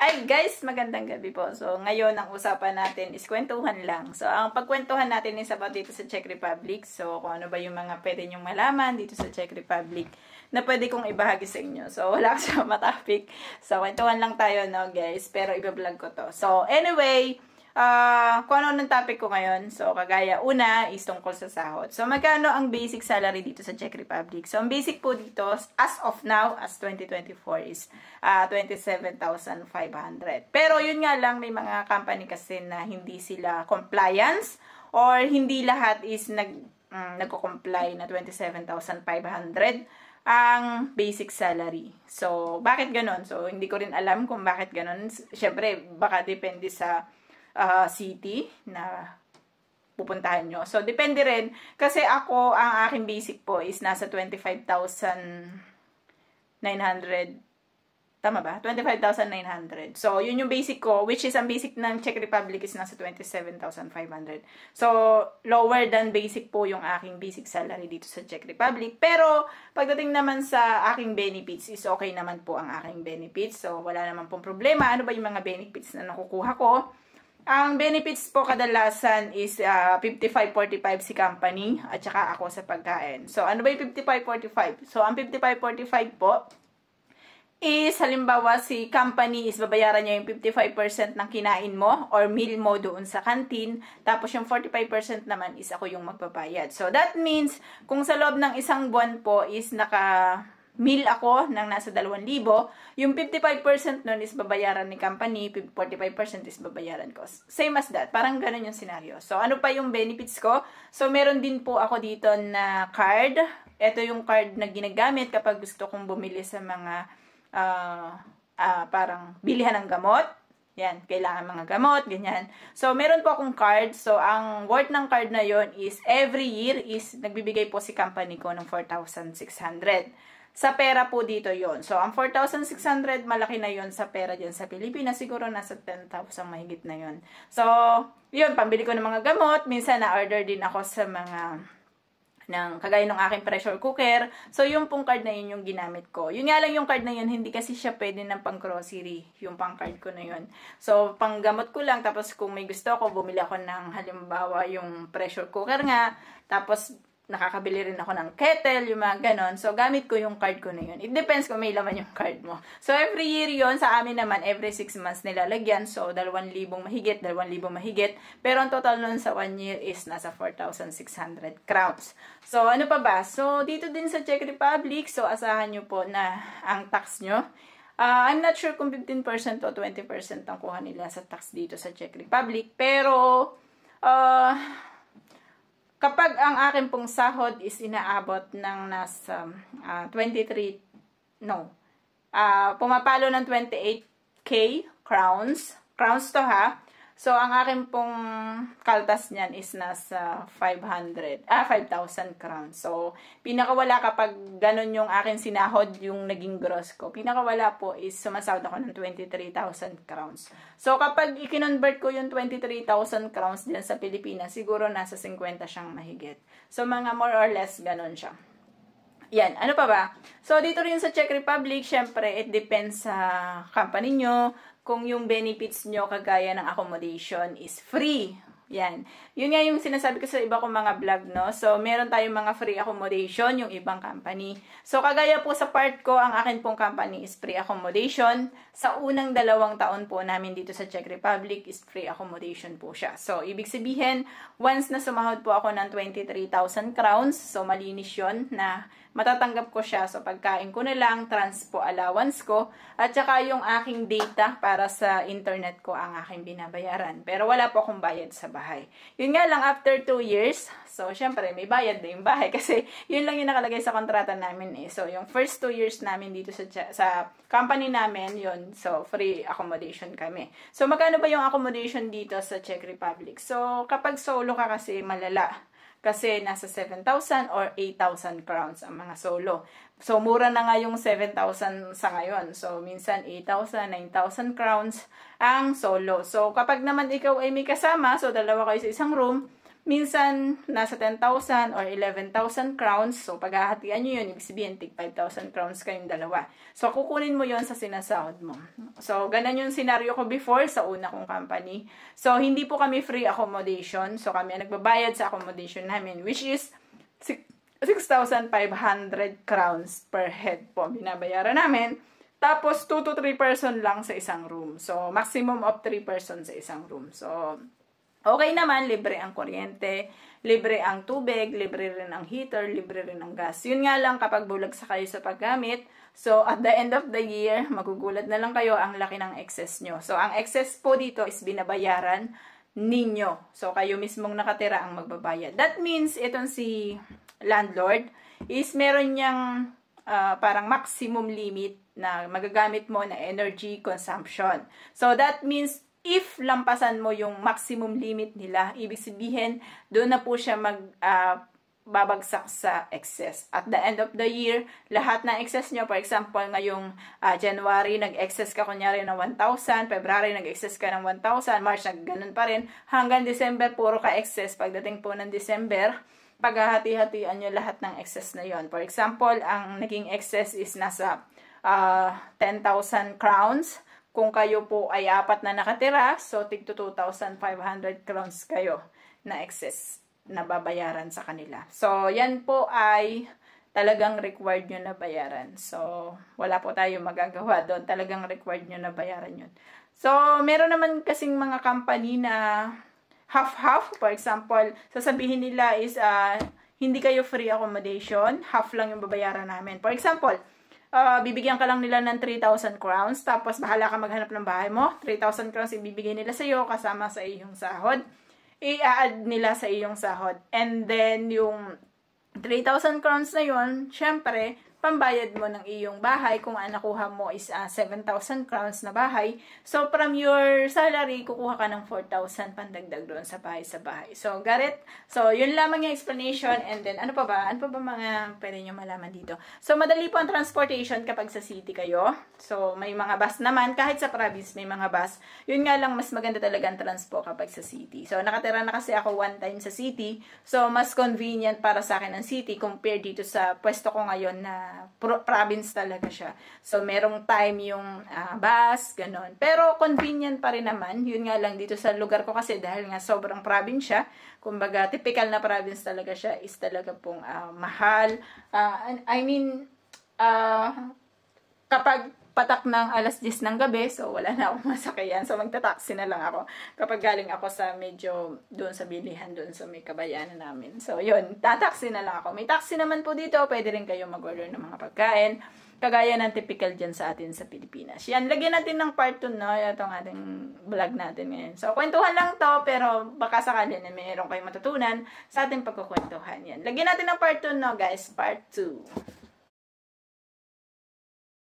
Ay guys, magandang gabi po. So ngayon ang usapan natin is kwentuhan lang. So ang pagkwentuhan natin is about dito sa Czech Republic. So kung ano ba yung mga pwede nyong malaman dito sa Czech Republic na pwede kong ibahagi sa inyo. So wala ko sa topic. So kwentuhan lang tayo no guys. Pero iba-vlog ko to. So anyway, uh, kung ano ng topic ko ngayon. So, kagaya, una is tungkol sa sahod. So, magkano ang basic salary dito sa Czech Republic? So, ang basic po dito, as of now, as 2024 is uh, ah, 27,500. Pero, yun nga lang, may mga company kasi na hindi sila compliance or hindi lahat is nag, um, nagko-comply na 27,500 ang basic salary. So, bakit ganon? So, hindi ko rin alam kung bakit ganon. Siyempre, baka depende sa uh, city na pupuntahan nyo. So, depende rin. Kasi ako, ang aking basic po is nasa 25,900 Tama ba? 25,900. So, yun yung basic ko, which is ang basic ng Czech Republic is nasa 27,500. So, lower than basic po yung aking basic salary dito sa Czech Republic. Pero, pagdating naman sa aking benefits, is okay naman po ang aking benefits. So, wala naman pong problema. Ano ba yung mga benefits na nakukuha ko? Ang benefits po kadalasan is uh, ah, 55-45 si company at saka ako sa pagkain. So, ano ba yung 55-45? So, ang 55-45 po is halimbawa si company is babayaran niya yung 55% ng kinain mo or meal mo doon sa canteen. Tapos yung 45% naman is ako yung magbabayad. So, that means kung sa loob ng isang buwan po is naka meal ako ng nasa 2,000, yung 55% nun is babayaran ni company, 45% is babayaran ko. Same as that. Parang ganun yung scenario. So, ano pa yung benefits ko? So, meron din po ako dito na card. Ito yung card na ginagamit kapag gusto kong bumili sa mga uh, uh, parang bilihan ng gamot. Yan, kailangan mga gamot, ganyan. So, meron po akong card. So, ang worth ng card na yon is every year is nagbibigay po si company ko ng 4,600. Sa pera po dito yon So, ang 4,600, malaki na yon sa pera dyan sa Pilipinas. Siguro nasa 10,000 mahigit na yon So, yun, pambili ko ng mga gamot. Minsan, na-order din ako sa mga ng kagaya ng aking pressure cooker. So, yung pong card na yun yung ginamit ko. Yun nga lang yung card na yun, hindi kasi siya pwede ng pang grocery, yung pang card ko na yun. So, pang gamot ko lang, tapos kung may gusto ako, bumili ako ng halimbawa yung pressure cooker nga, tapos nakakabili rin ako ng kettle, yung mga ganon. So, gamit ko yung card ko na yun. It depends kung may laman yung card mo. So, every year yon sa amin naman, every 6 months nilalagyan. So, 2,000 mahigit, 2,000 mahigit. Pero ang total nun sa 1 year is nasa 4,600 crowns. So, ano pa ba? So, dito din sa Czech Republic, so asahan nyo po na ang tax nyo Uh, I'm not sure kung 15% o 20% ang kuha nila sa tax dito sa Czech Republic. Pero, uh, Kapag ang akin pong sahod is inaabot ng nasa uh, ah, 23, no, uh, pumapalo ng 28k crowns, crowns to ha, So, ang akin pong kaltas niyan is nasa 500, ah, 5,000 crowns. So, pinakawala kapag ganun yung akin sinahod, yung naging gross ko. Pinakawala po is sumasahod ako ng 23,000 crowns. So, kapag i-convert ko yung 23,000 crowns din sa Pilipinas, siguro nasa 50 siyang mahigit. So, mga more or less ganun siya. Yan, ano pa ba? So, dito rin sa Czech Republic, syempre, it depends sa company nyo, kung yung benefits nyo kagaya ng accommodation is free. Yan. Yun nga yung sinasabi ko sa iba kong mga vlog, no? So, meron tayong mga free accommodation, yung ibang company. So, kagaya po sa part ko, ang akin pong company is free accommodation. Sa unang dalawang taon po namin dito sa Czech Republic is free accommodation po siya. So, ibig sabihin, once na sumahod po ako ng 23,000 crowns, so malinis yun na matatanggap ko siya. So, pagkain ko na lang, transpo allowance ko, at saka yung aking data para sa internet ko ang aking binabayaran. Pero wala po akong bayad sa bahay. Yun nga lang, after 2 years, so, syempre, may bayad na yung bahay kasi yun lang yung nakalagay sa kontrata namin eh. So, yung first 2 years namin dito sa, sa company namin, yun, so, free accommodation kami. So, magkano ba yung accommodation dito sa Czech Republic? So, kapag solo ka kasi malala kasi nasa 7,000 or 8,000 crowns ang mga solo. So, mura na nga yung 7,000 sa ngayon. So, minsan 8,000, 9,000 crowns ang solo. So, kapag naman ikaw ay may kasama, so dalawa kayo sa isang room, minsan nasa 10,000 or 11,000 crowns. So, paghahatian nyo yun, ibig sabihin, tig 5,000 crowns kayong dalawa. So, kukunin mo yon sa sinasahod mo. So, ganun yung scenario ko before sa una kong company. So, hindi po kami free accommodation. So, kami ang nagbabayad sa accommodation namin, which is 6,500 crowns per head po binabayaran namin. Tapos, 2 to 3 person lang sa isang room. So, maximum of 3 person sa isang room. So, Okay naman, libre ang kuryente, libre ang tubig, libre rin ang heater, libre rin ang gas. Yun nga lang kapag bulag sa kayo sa paggamit, so at the end of the year, magugulat na lang kayo ang laki ng excess nyo. So ang excess po dito is binabayaran ninyo. So kayo mismong nakatira ang magbabayad. That means itong si landlord is meron niyang uh, parang maximum limit na magagamit mo na energy consumption. So that means if lampasan mo yung maximum limit nila, ibig sabihin, doon na po siya mag uh, babagsak sa excess. At the end of the year, lahat ng excess nyo, for example, ngayong uh, January, nag-excess ka kunyari ng 1,000, February, nag-excess ka ng 1,000, March, nag ganun pa rin, hanggang December, puro ka excess. Pagdating po ng December, paghahati-hatian nyo lahat ng excess na yon. For example, ang naging excess is nasa uh, 10,000 crowns, kung kayo po ay apat na nakatira, so tig 2,500 crowns kayo na excess na babayaran sa kanila. So, yan po ay talagang required nyo na bayaran. So, wala po tayo magagawa doon. Talagang required nyo na bayaran yun. So, meron naman kasing mga company na half-half. For example, sasabihin nila is uh, hindi kayo free accommodation, half lang yung babayaran namin. For example, uh, bibigyan ka lang nila ng 3,000 crowns, tapos bahala ka maghanap ng bahay mo. 3,000 crowns ibibigay nila sa iyo kasama sa iyong sahod. I-add nila sa iyong sahod. And then, yung 3,000 crowns na yun, syempre, pambayad mo ng iyong bahay kung ang nakuha mo is uh, ah, 7,000 crowns na bahay. So, from your salary, kukuha ka ng 4,000 pandagdag doon sa bahay sa bahay. So, got it? So, yun lamang yung explanation. And then, ano pa ba? Ano pa ba mga pwede nyo malaman dito? So, madali po ang transportation kapag sa city kayo. So, may mga bus naman. Kahit sa province, may mga bus. Yun nga lang, mas maganda talaga ang transpo kapag sa city. So, nakatira na kasi ako one time sa city. So, mas convenient para sa akin ang city compared dito sa pwesto ko ngayon na pro- province talaga siya. So, merong time yung uh, bus, ganon. Pero, convenient pa rin naman. Yun nga lang dito sa lugar ko kasi dahil nga sobrang probinsya, kumbaga, typical na province talaga siya is talaga pong uh, mahal. Uh, I mean, uh, kapag patak ng alas 10 ng gabi, so wala na akong masakyan. So magta-taxi na lang ako kapag galing ako sa medyo doon sa bilihan, doon sa may kabayanan namin. So yun, tataxi na lang ako. May taxi naman po dito, pwede rin kayo mag-order ng mga pagkain. Kagaya ng typical dyan sa atin sa Pilipinas. Yan, lagyan natin ng part 2, no? Itong ating vlog natin ngayon. So, kwentuhan lang to, pero baka sakali na mayroon kayong matutunan sa ating pagkukwentuhan. Yan. Lagyan natin ng part 2, no, guys? Part 2.